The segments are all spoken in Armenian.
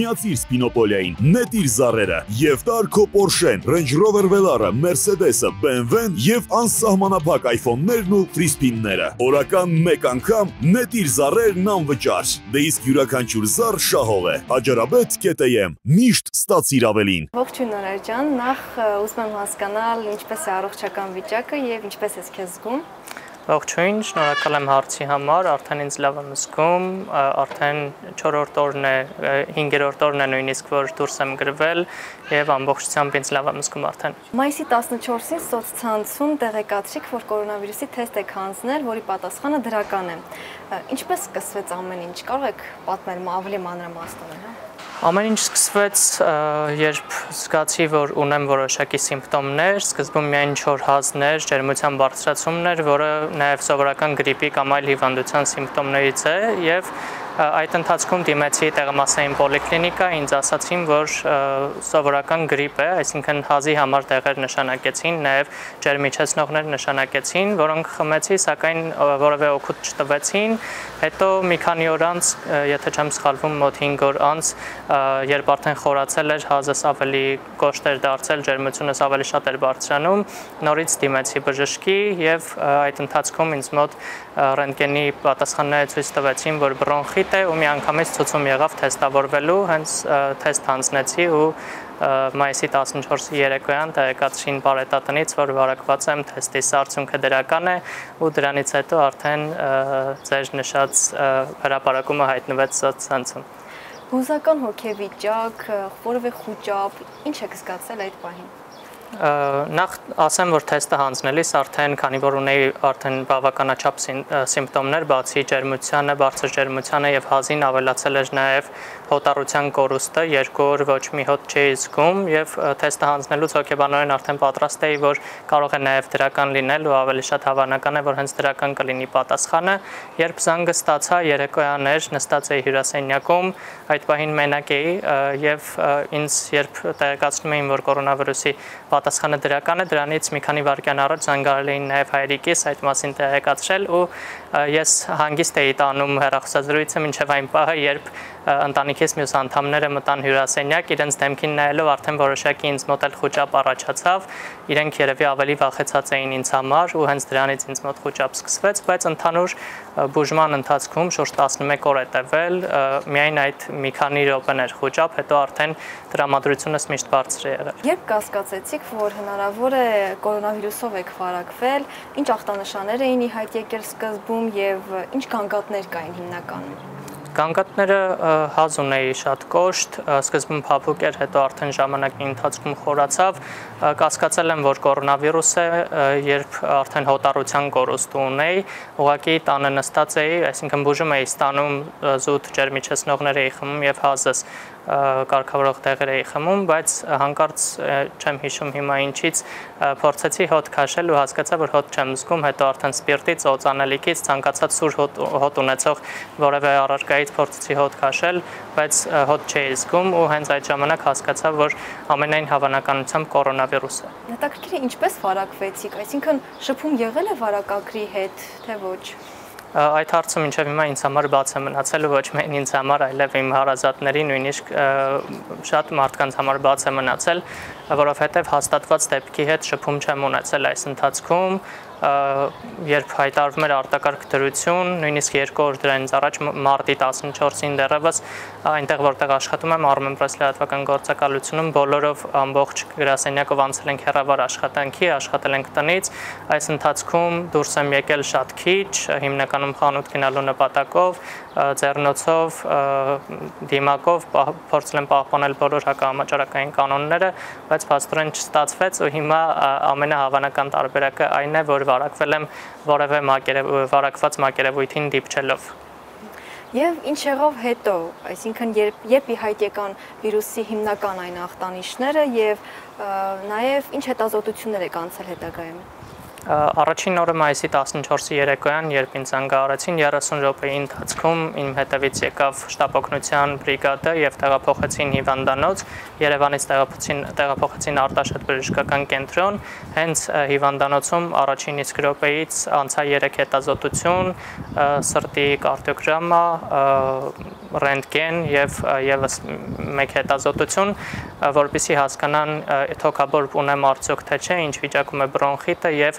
Միացիր Spinopolia-ին, նետիր զառերը եւ տար քո Porsche-ն, Range Rover Velar-ը, Mercedes-ը, BMW-ն եւ անսահմանափակ iPhone-ներն ու free spin-ները։ Օրական 1 անգամ նետիր զառերն անվճար։ Դե իսկ յուրաքանչյուր զառ շահով է։ Հաջարաբեդ.am Միշտ ստացիր ավելին։ Ողջույն Նորեր ջան, նախ ուզում եմ հասկանալ ինչպես է առողջական վիճակը եւ ինչպես ես քեզ զգում։ Ողջույն, շնորհակալ եմ հարցի համար, արդեն ինձ լավ եմ զգում, արդեն 4-րդ օրն է, 5-րդ օրն է նույնիսկ որ դուրս եմ գրվել եւ ամբողջությամբ ինձ լավ եմ զգում արդեն։ Մայիսի 14-ին սոցցանցում տեղեկացրիք, որ կորոնավիրուսի թեստ եք հանձնել, որի պատասխանը դրական է։ Ինչպես սկսվեց ամեն ինչ։ Կարող եք պատմել ավելի մանրամասնորեն, հա։ Ամեն ինչ սկսվեց, երբ զգացի, որ ունեմ որոշակի սիմպտոմներ, սկզբում միայն չոր հազներ, ջերմության բարձրացումներ, որը նաև սովորական գրիպի կամ այլ հիվանդության սիմպտոմներից է եւ այդ ընթացքում դիմեցի տեղամասային պոլիկլինիկա, ինձ ասացին, որ սովորական գրիպ է, այսինքն հազի համար տեղեր նշանակեցին, նաև ջերմիջեցնողներ նշանակեցին, որոնք խմեցի, սակայն որևէ օգուտ չտվեցին։ Հետո մի քանի օր անց, եթե չեմ սխալվում, մոտ 5 օր անց, երբ արդեն խորացել էր, հազս ավելի կոշտ էր դարձել, ջերմությունս ավելի շատ էր բարձրանում, նորից դիմեցի բժշկի եւ այդ ընթացքում ինձ մոտ ռենտգենի պատասխանները ցույց տվեցին, որ բրոնխիտ է ու միանգամից ցուցում եղավ թեստավորվելու, հենց թեստ հանձնեցի ու մայիսի 14-ի երեկոյան տեղեկացրին բարետատնից, որ վարակված եմ, թեստի արդյունքը դրական է ու դրանից հետո արդեն ձեր նշած հրապարակումը հայտնվեց սոցցանցում։ Հուզական հոգեվիճակ, որևէ խոճապ, ինչ եք զգացել այդ պահին նախ ասեմ, որ թեստը հանձնելիս արդեն, քանի որ ունեի արդեն բավականաչափ սիմպտոմներ, բացի ջերմությանը, բարձր ջերմությանը եւ հազին ավելացել էր նաեւ հոտառության կորուստը, երկու օր ոչ մի հոտ չէի զգում եւ թեստը հանձնելուց հոգեբանորեն արդեն պատրաստ էի, որ կարող է նաեւ դրական լինել ու ավելի շատ հավանական է, որ հենց դրական կլինի պատասխանը։ Երբ զանգը ստացա, երեկոյան էր, նստած էի հյուրասենյակում, այդ պահին մենակ էի եւ ինձ երբ տեղեկացնում էին, որ կորոնավիրուսի պատասխանը դրական է, դրանից մի քանի վայրկյան առաջ զանգարել էին նաեւ հայրիկիս այդ մասին տեղեկացրել ու ես հանգիստ էի տանում հեռախոսազրույցը մինչև այն պահը, երբ ընտանիքիս մյուս անդամները մտան հյուրասենյակ, իրենց դեմքին նայելով արդեն որոշակի ինձ մոտ էլ խոճապ առաջացավ, իրենք երևի ավելի վախեցած էին ինձ համար ու հենց դրանից ինձ մոտ խոճապ սկսվեց, բայց ընդհանուր բուժման ընթացքում շուրջ 11 օր է տևել, միայն այդ մի քանի րոպեներ խոճապ, հետո արդեն տրամադրությունս միշտ բարձր է եղել։ Երբ կասկածեցիք, որ հնարավոր է կորոնավիրուսով եք վարակվել, ինչ ախտանշաններ էին ի հայտ եկել սկզբում եւ ինչ գանգատներ կային հիմնականում։ Գանգատները հազ ունեի շատ կոշտ, սկզբում փափուկ էր, հետո արդեն ժամանակի ընթացքում խորացավ։ Կասկածել եմ, որ կորոնավիրուս է, երբ արդեն հոտառության կորուստ ունեի, ուղղակի տանը նստած էի, այսինքն բուժում էի ստանում զուտ ջերմիջեցնողներ էի խմում եւ հազս կարգավորող տեղեր էի խմում, բայց հանկարծ չեմ հիշում հիմա ինչից փորձեցի հոտ քաշել ու հասկացա, որ հոտ չեմ զգում, հետո արդեն սպիրտից, օծանելիքից ցանկացած սուր հոտ, հոտ ունեցող որևէ առարկայից փորձեցի հոտ քաշել, բայց հոտ չէի զգում ու հենց այդ ժամանակ հասկացա, որ ամենայն հավանականությամբ կորոնավիրուս է։ Հետաքրքիր է ինչպես վարակվեցիք, այսինքն շփում եղել է վարակագրի հետ, թե ոչ այդ հարցը մինչև հիմա ինձ համար բաց է մնացել ոչ միայն ինձ համար, այլև իմ հարազատների նույնիսկ շատ մարդկանց համար բաց է մնացել, որովհետև հաստատված դեպքի հետ շփում չեմ ունեցել այս ընթացքում, երբ հայտարարվում էր արտակարգ դրություն, նույնիսկ երկու օր դրանից առաջ մարտի 14-ին դեռևս այնտեղ որտեղ աշխատում եմ Armenpress լրատվական գործակալությունում բոլորով ամբողջ գրասենյակով անցել ենք հեռավար աշխատանքի, աշխատել ենք տնից, այս ընթացքում դուրս եմ եկել շատ քիչ, հիմնականում խանութ գնալու նպատակով, ձեռնոցով, դիմակով փորձել եմ պահպանել բոլոր հակահամաճարակային կանոնները, բայց փաստորեն չստացվեց ու հիմա ամենահավանական տարբերակը այն է, որ վարակվել եմ որևէ մակերև վարակված մակերևույթին դիպչելով։ Եվ ինչ եղավ հետո, այսինքն երբ երբ ի հայտ եկան վիրուսի հիմնական այն ախտանիշները եւ նաև ինչ հետազոտություններ եք անցել հետագայում։ Առաջին օրը մայիսի 14-ի երեկոյան, երբ ինձ անգարեցին 30 րոպեի ընթացքում իմ հետևից եկավ շտապօգնության բրիգադը եւ տեղափոխեցին հիվանդանոց, Երևանից տեղափոխեցին տեղափոխեցին Արտաշատ բժշկական կենտրոն, հենց հիվանդանոցում առաջին իսկ րոպեից անցա 3 հետազոտություն, սրտի կարդիոգրամա, ռենտգեն եւ եւս մեկ հետազոտություն, որբիսի հասկանան թոքաբորբ ունեմ արդյոք թե չէ, ինչ վիճակում է բրոնխիտը եւ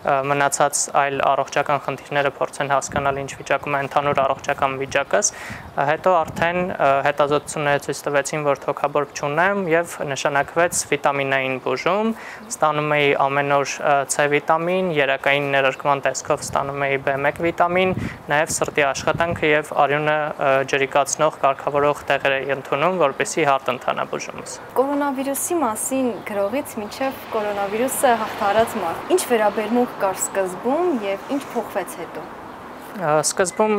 մնացած այլ առողջական խնդիրները փորձեն հասկանալ ինչ վիճակում է ընդհանուր առողջական վիճակս, հետո արդեն հետազոտությունները ցույց տվեցին, որ թոքաբորբ չունեմ եւ նշանակվեց վիտամինային բուժում, ստանում էի ամեն օր C վիտամին, երակային ներարկման տեսքով ստանում էի B1 վիտամին, նաեւ սրտի աշխատանքը եւ արյունը ջրիկացնող կարգավորող տեղեր էի ընդունում, որպեսզի հարթ ընթանա բուժումս։ Կորոնավիրուսի մասին գրողից մինչև կորոնավիրուսը հաղթարած մարդ։ Ինչ վերաբերմունք փոխ կար սկզբում եւ ինչ փոխվեց հետո։ Սկզբում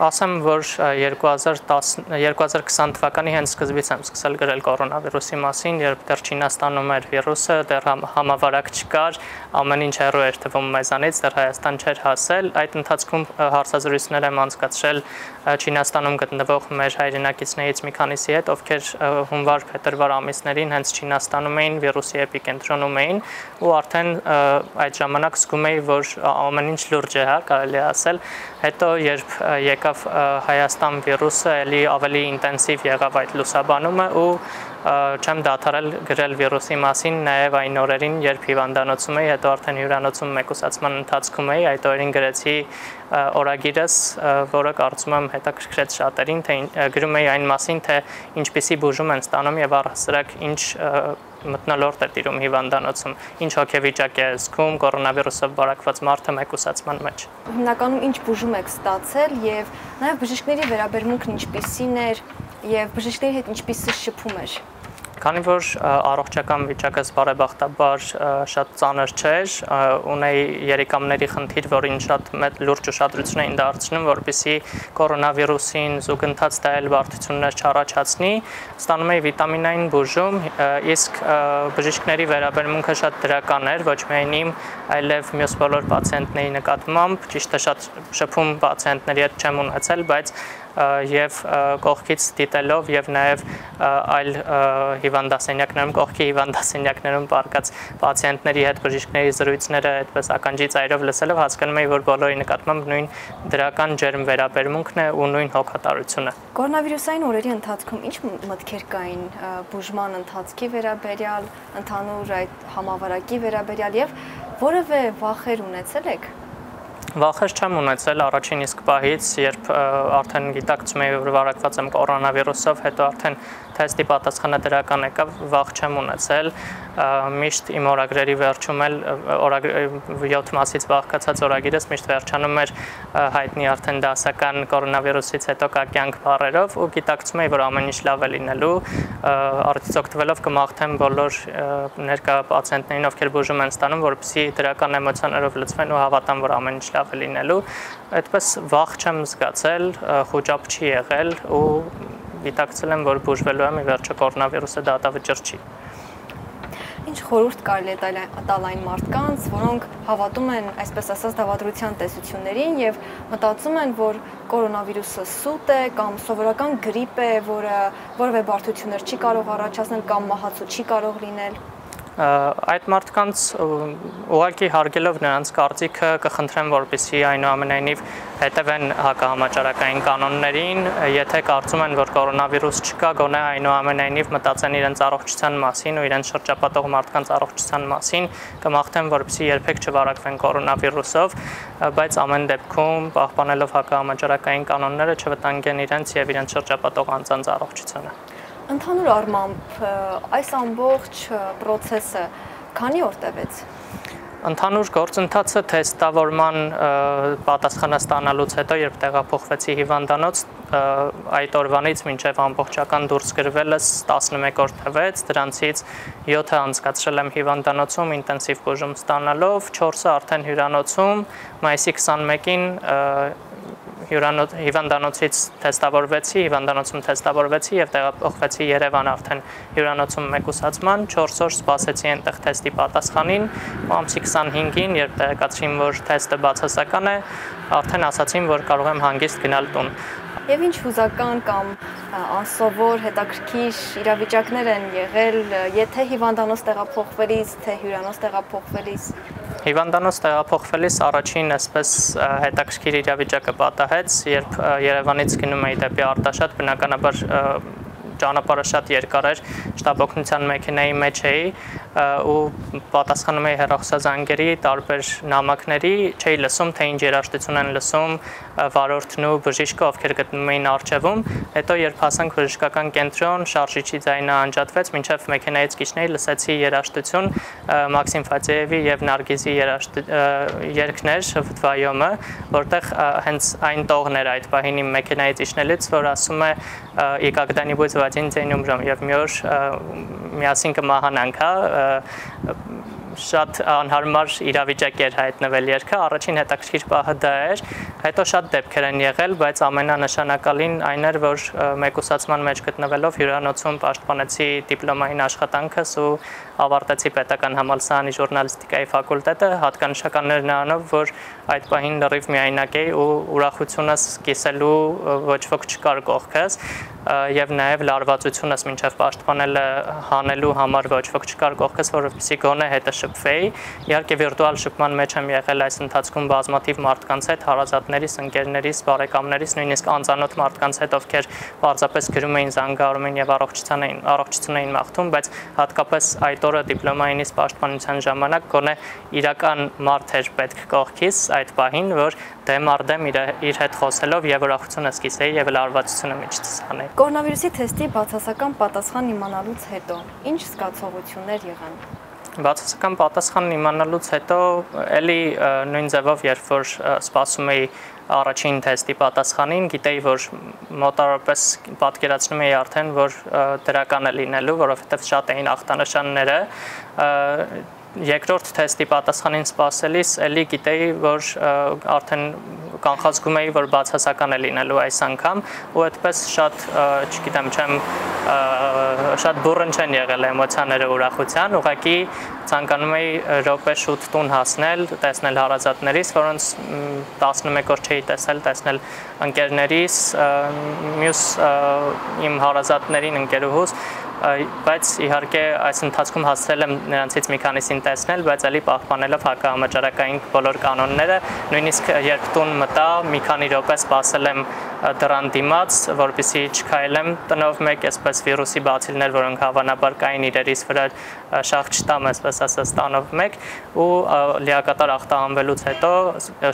ասեմ, որ 2010 2020 թվականի հենց սկզբից եմ սկսել գրել կորոնավիրուսի մասին, երբ դեռ Չինաստանում էր վիրուսը, դեռ համավարակ չկար, ամեն ինչ հեռու էր թվում մեզանից, դեռ Հայաստան չէր հասել։ Այդ ընթացքում հարցազրույցներ եմ անցկացրել Չինաստանում գտնվող մեր հայրենակիցներից մի քանիսի հետ, ովքեր հունվար-փետրվար ամիսներին հենց Չինաստանում էին, վիրուսի էպիկենտրոնում էին ու արդեն այդ ժամանակ զգում էի, որ ամեն ինչ լուրջ է, հա, կարելի է ասել Հետո երբ եկավ Հայաստան վիրուսը, ելի ավելի ինտենսիվ եղավ այդ լուսաբանումը ու չեմ դադարել գրել վիրուսի մասին նաև այն օրերին, երբ հիվանդանոցում էի, հետո արդեն հյուրանոցում մեկուսացման ընթացքում էի, այդ օրերին գրեցի օրագիրս, որը կարծում եմ հետաքրքրեց շատերին, թե գրում էի այն մասին, թե ինչպիսի բուժում են ստանում եւ առհասարակ ինչ մտնոլորտ է տիրում հիվանդանոցում, ինչ հոգեվիճակ է զգում կորոնավիրուսով բարակված մարդը մեկուսացման մեջ։ Հիմնականում ինչ բուժում եք ստացել եւ նաեւ բժիշկների վերաբերմունքն ինչպիսին էր եւ բժիշկների հետ ինչպիսի շփում էր։ Քանի որ առողջական վիճակս բարեբախտաբար շատ ծանր չէր, ունեի երիկամների խնդիր, որին շատ մեծ լուրջ ուշադրություն էին դարձնում, որպիսի կորոնավիրուսին զուգընթաց տայել բարդություններ չառաջացնի, ստանում էի վիտամինային բուժում, իսկ բժիշկների վերաբերմունքը շատ դրական էր, ոչ միայն իմ, այլև մյուս բոլոր պացիենտների նկատմամբ, ճիշտ է շատ շփում պացիենտների հետ չեմ ունեցել, բայց եւ կողքից դիտելով եւ նաեւ այլ հիվանդասենյակներում կողքի հիվանդասենյակներում պարկած պացիենտների հետ բժիշկների զրույցները այդպես ականջի ծայրով լսելով հասկանում եի որ բոլորի նկատմամբ նույն դրական ջերմ վերաբերմունքն է ու նույն հոգատարությունը Կորոնավիրուսային օրերի ընթացքում ինչ մտքեր կային բուժման ընթացքի վերաբերյալ, ընդհանուր այդ համավարակի վերաբերյալ եւ որևէ վախեր ունեցել եք Վախեր չեմ ունեցել առաջին իսկ պահից, երբ արդեն գիտակցում էի, որ վարակված եմ կորոնավիրուսով, հետո արդեն թեստի պատասխանը դրական եկավ, վախ չեմ ունեցել։ Միշտ իմ օրագրերի վերջում էլ 7 մասից բաղկացած օրագիրս միշտ վերջանում էր հայտնի արդեն դասական կորոնավիրուսից հետո կա կյանք բառերով ու գիտակցում էի, որ ամեն ինչ լավ է լինելու, արդից օգտվելով կմաղթեմ բոլոր ներկա պացիենտներին, ովքեր բուժում են ստանում, որպեսզի դրական էմոցիաներով լցվեն ու հավատան, որ ամեն ինչ լավ է լինելու։ Այդպես վախ չեմ զգացել, խոճապ չի եղել ու գիտակցել եմ, որ բուժվելու եմ, ի վերջո կորոնավիրուսը դատավճիռ չի։ Ինչ խորհուրդ կարելի է տալ այն մարդկանց, որոնք հավատում են, այսպես ասած, դավադրության տեսություններին եւ մտածում են, որ կորոնավիրուսը սուտ է կամ սովորական գրիպ է, որը որևէ բարդություններ չի կարող առաջացնել կամ մահացու չի կարող լինել այդ մարդկանց ուղակի հարգելով նրանց կարծիքը կխնդրեմ որպեսի այնուամենայնիվ հետևեն հակահամաճարակային կանոններին, եթե կարծում են, որ կորոնավիրուս չկա, գոնե այնուամենայնիվ մտածեն իրենց առողջության մասին ու իրենց շրջապատող մարդկանց առողջության մասին, կմաղթեմ, որպեսի երբեք չվարակվեն կորոնավիրուսով, բայց ամեն դեպքում պահպանելով հակահամաճարակային կանոնները չվտանգեն իրենց եւ իրենց շրջապատող անձանց առողջությունը։ Ընդհանուր առմամբ այս ամբողջ process-ը քանի օր տևեց։ Ընդհանուր գործընթացը թեստավորման պատասխանը ստանալուց հետո, երբ տեղափոխվեցի հիվանդանոց, այդ օրվանից մինչև ամբողջական դուրս գրվելս 11 օր տևեց, դրանցից 7-ը անցկացրել եմ հիվանդանոցում ինտենսիվ բուժում ստանալով, 4-ը արդեն հյուրանոցում, մայիսի 21-ին հյուրանոց հիվանդանոցից թեստավորվեցի, հիվանդանոցում թեստավորվեցի եւ տեղափոխվեցի Երևան արդեն հյուրանոցում մեկուսացման 4 օր սպասեցի այնտեղ թեստի պատասխանին, ու ամսի 25-ին, երբ տեղեկացրին, որ թեստը բացասական է, արդեն ասացին, որ կարող եմ հանգիստ գնալ տուն։ Եվ ինչ հուզական կամ անսովոր հետաքրքիր իրավիճակներ են եղել, եթե հիվանդանոց տեղափոխվելիս, թե հյուրանոց տեղափոխվելիս։ Հիվանդանոց տեղափոխվելիս առաջին այսպես հետաքրքիր իրավիճակը պատահեց, երբ Երևանից գնում էի դեպի Արտաշատ, բնականաբար ճանապարհը շատ երկար էր, շտաբ օգնության մեքենայի մեջ էի ու պատասխանում էի հեռախոսազանգերի տարբեր նամակների, չէի լսում, թե ինչ երաժշտություն են լսում վարորդն ու բժիշկը, ովքեր գտնվում էին արջևում։ Հետո երբ հասանք բժշկական կենտրոն, շարժիչի ձայնը անջատվեց, մինչև մեքենայից քիչնեի լսեցի երաժշտություն Մաքսիմ Ֆաթեևի եւ Նարգիզի երգներ Վդվայոմը, որտեղ հենց այն տողն էր այդ պահին իմ մեքենայից իջնելից, որ ասում է Եկագդանի բույսը բայց ինձ այն ուժում եւ մի օր միասին կմահանանք, հա, շատ անհարմար իրավիճակ էր հայտնվել երկը, առաջին հետաքրքիր պահը դա էր, հետո շատ դեպքեր են եղել, բայց ամենանշանակալին այն էր, որ մեկուսացման մեջ գտնվելով հյուրանոցում պաշտպանեցի դիպլոմային աշխատանքս ու ավարտեցի պետական համալսարանի ժուրնալիստիկայի ֆակուլտետը, հատկանշականներն առնով, որ այդ պահին լրիվ միայնակ էի ու ուրախությունս կիսելու ոչ ոք չկար կողքս, եւ նաեւ լարվածությունս մինչեւ պաշտպանելը հանելու համար ոչ ոք չկար կողքս, որովհետեւ գոնե հետը շփվեի։ Իհարկե վիրտուալ շփման մեջ եմ եղել այս ընթացքում բազմաթիվ մարդկանց հետ, հարազատներիս, ընկերներիս, բարեկամներիս, նույնիսկ անծանոթ մարդկանց հետ, ովքեր պարզապես գրում էին, զանգահարում էին եւ առողջության էին, առողջություն էին մաղթում, բայց հատկապես այդ օրը դիպլոմայինից պաշտպանության ժամանակ գոնե իրական մարդ էր պետք կողքիս այդ պահին, որ դեմ առ դեմ իր, իր հետ խոսելով եւ ուրախությունս կիսեի եւ լարվածությունը միջից անեի։ Կորոնավիրուսի թեստի բացասական պատասխան իմանալուց հետո ինչ զգացողություններ եղան։ Բացասական պատասխանն իմանալուց հետո էլի նույն ձևով, երբ որ սպասում էի առաջին թեստի պատասխանին գիտեի, որ մոտարապես պատկերացնում էի արդեն, որ դրական է լինելու, որովհետև շատ էին ախտանշանները երկրորդ թեստի պատասխանին սպասելիս էլի գիտեի, որ արդեն կանխազգում էի, որ բացասական է լինելու այս անգամ, ու այդպես շատ, չգիտեմ, չեմ շատ բուրըն չեն եղել էմոցիաները ուրախության, ուղղակի ցանկանում էի րոպե շուտ տուն հասնել, տեսնել հարազատներիս, որոնց 11 օր չէի տեսել, տեսնել ընկերներիս, մյուս իմ հարազատներին, ընկերուհուս, բայց իհարկե այս ընթացքում հասցրել եմ նրանցից մի քանիսին տեսնել, բայց ելի պահպանելով հակահամաճարակային բոլոր կանոնները, նույնիսկ երբ տուն մտա, մի քանի րոպե սպասել եմ դրան դիմաց, որպեսզի չքայլեմ տնով մեկ, այսպես վիրուսի բացիլներ, որոնք հավանաբար կային իրերից վրա շախ չտամ, այսպես ասած, տանով մեկ ու լիակատար ախտահանվելուց հետո,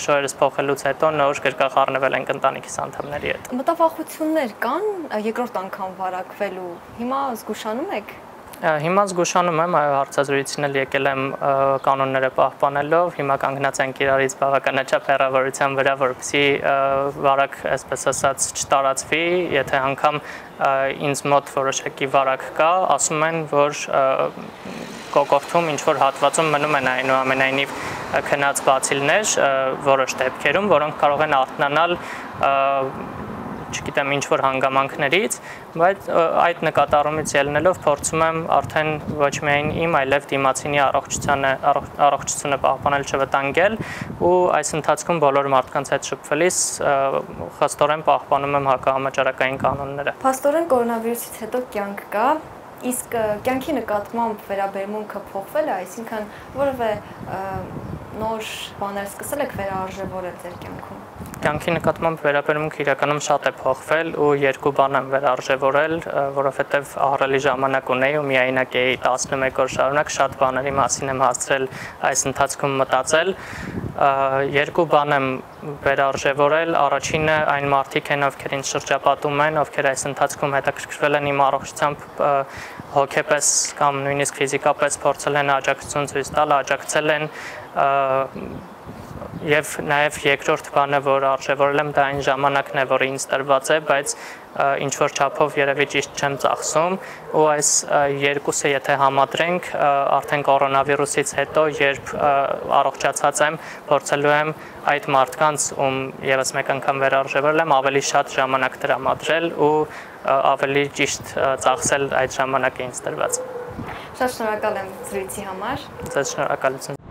շոյերս փոխելուց հետո նոր գրկախ առնվել ենք ընտանիքիս անդամների հետ։ Մտավախություններ կան երկրորդ անգամ վարակվելու։ Հիմա զգուշանում եք? Հիմա զգուշանում եմ, այո, հարցազրույցին էլ եկել եմ կանոնները պահպանելով, հիմա կանգնած ենք իրարից բավականաչափ հեռավորության վրա, որպեսզի վարակ, այսպես ասած, չտարածվի, եթե անգամ ինձ մոտ որոշակի վարակ կա, ասում են, որ կոկորթում ինչ որ հատվածում մնում են այնուամենայնիվ քնած բացիլներ որոշ դեպքերում, որոնք կարող են արթնանալ չգիտեմ ինչ որ հանգամանքներից, բայց այդ նկատառումից ելնելով փորձում եմ արդեն ոչ միայն իմ, այլև դիմացինի առողջությանը առողջությունը պահպանել չվտանգել ու այս ընթացքում բոլոր մարդկանց հետ շփվելիս խստորեն պահպանում եմ հակահամաճարակային կանոնները։ Փաստորեն կորոնավիրուսից հետո կյանք կա, իսկ կյանքի նկատմամբ վերաբերմունքը փոխվել է, այսինքն որևէ նոր բաներ սկսել եք վերարժևորել ձեր կյանքում կյանքի նկատմամբ վերաբերմունքը իրականում շատ է փոխվել ու երկու բան եմ վերարժևորել, որովհետև ահռելի ժամանակ ունեի ու միայնակ էի 11 օր շարունակ շատ բաների մասին եմ հասցրել այս ընթացքում մտածել։ Երկու բան եմ վերարժևորել։ Առաջինը այն մարդիկ են, ովքեր ինձ շրջապատում են, ովքեր այս ընթացքում հետաքրքրվել են իմ առողջությամբ հոգեպես կամ նույնիսկ ֆիզիկապես փորձել են աջակցություն ցույց տալ, աջակցել են եւ նաեւ երկրորդ բանը, որ արժևորել եմ, դա այն ժամանակն է, որը ինձ տրված է, բայց ինչ որ չափով երևի ճիշտ չեմ ծախսում ու այս երկուսը եթե համադրենք արդեն կորոնավիրուսից հետո երբ առողջացած եմ փորձելու եմ այդ մարդկանց ում եւս մեկ անգամ վերարժևորել եմ ավելի շատ ժամանակ տրամադրել ու ավելի ճիշտ ծախսել այդ ժամանակը ինձ տրված Շատ շնորհակալ եմ զրույցի համար։ Ձեզ շնորհակալություն